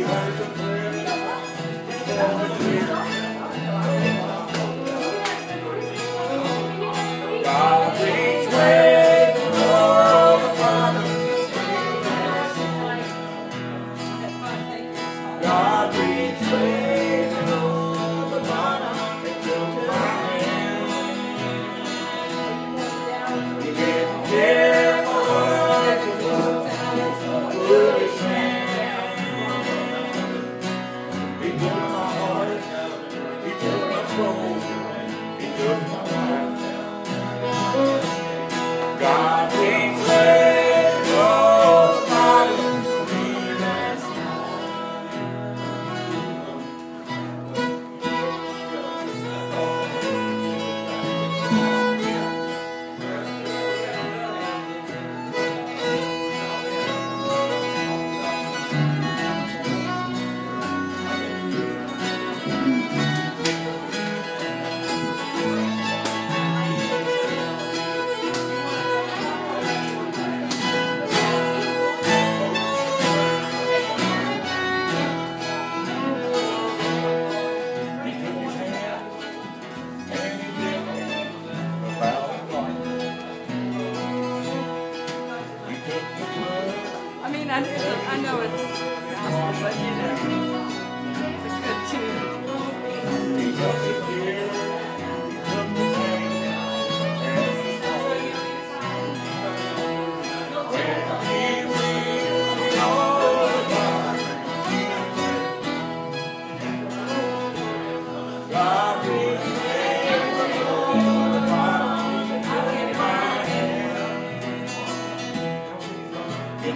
Thank you. hundreds of, I know it's,